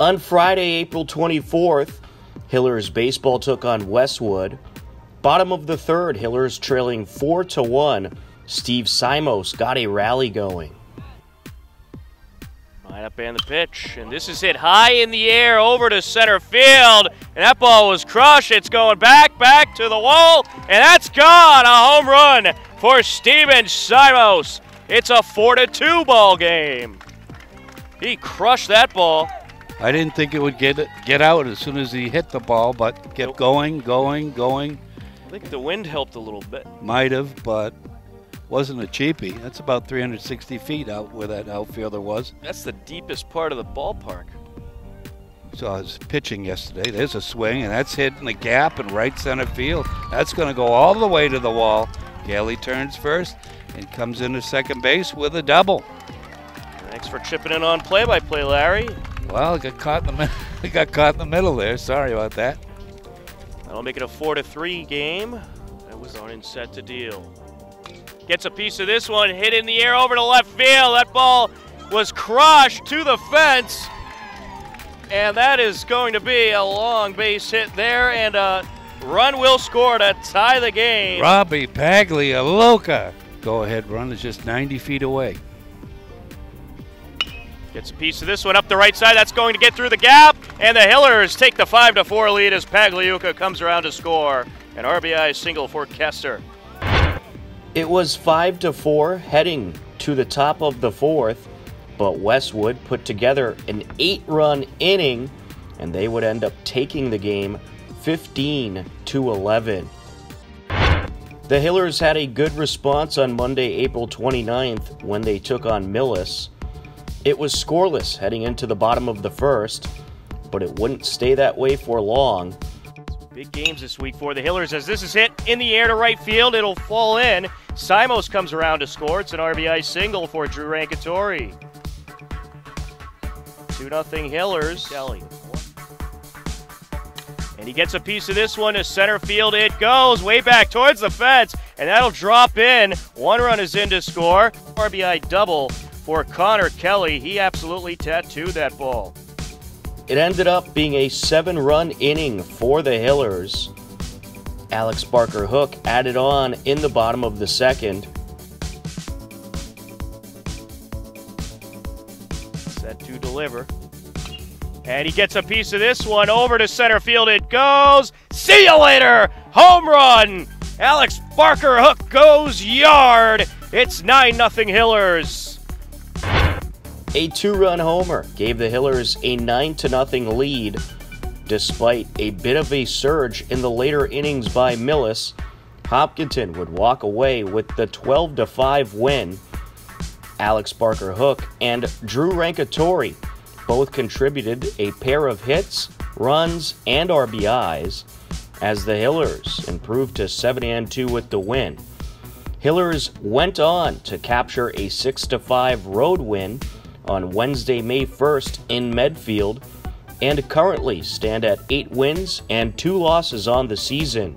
On Friday, April 24th, Hillers baseball took on Westwood. Bottom of the third, Hillers trailing 4 to 1. Steve Simos got a rally going. Line up and the pitch, and this is hit high in the air over to center field, and that ball was crushed. It's going back, back to the wall, and that's gone. A home run for Steven Simos. It's a 4 to 2 ball game. He crushed that ball. I didn't think it would get get out as soon as he hit the ball, but kept Nope. going, going, going. I think the wind helped a little bit. Might have, but wasn't a cheapie. That's about 360 feet out where that outfielder was. That's the deepest part of the ballpark. So I was pitching yesterday. There's a swing, and that's hitting the gap in right center field. That's going to go all the way to the wall. Gailey turns first and comes into second base with a double. Thanks for chipping in on play-by-play, Larry. Well, it got caught in the it got caught in the middle there. Sorry about that. That'll make it a 4 to 3 game. That was on and set to deal. Gets a piece of this one, hit in the air over to left field. That ball was crushed to the fence. And that is going to be a long base hit there, and a run will score to tie the game. Robbie Pagliuca. Go ahead run is just 90 feet away. Gets a piece of this one up the right side. That's going to get through the gap, and the Hillers take the 5 to 4 lead as Pagliuca comes around to score. An RBI single for Kester. It was 5 to 4 heading to the top of the fourth, but Westwood put together an 8-run inning and they would end up taking the game 15 to 11. The Hillers had a good response on Monday, April 29th when they took on Millis. It was scoreless heading into the bottom of the first, but it wouldn't stay that way for long. Big games this week for the Hillers as this is hit in the air to right field. It'll fall in. Simos comes around to score. It's an RBI single for Drew Rankatori. 2 0 Hillers. Kelly. And he gets a piece of this one to center field. It goes way back towards the fence, and that'll drop in. One run is in to score. RBI double for Connor Kelly. He absolutely tattooed that ball. It ended up being a seven run inning for the Hillers. Alex Barker Hook added on in the bottom of the second. Set to deliver. And he gets a piece of this one over to center field. It goes. See you later. Home run. Alex Barker Hook goes yard. It's 9 0 Hillers. A two run homer gave the Hillers a 9 0 lead. Despite a bit of a surge in the later innings by Millis, Hopkinton would walk away with the 12 5 win. Alex Barker Hook and Drew Rankatori both contributed a pair of hits, runs, and RBIs as the Hillers improved to 7 2 with the win. Hillers went on to capture a 6 5 road win on Wednesday, May 1st in Medfield and currently stand at 8 wins and 2 losses on the season.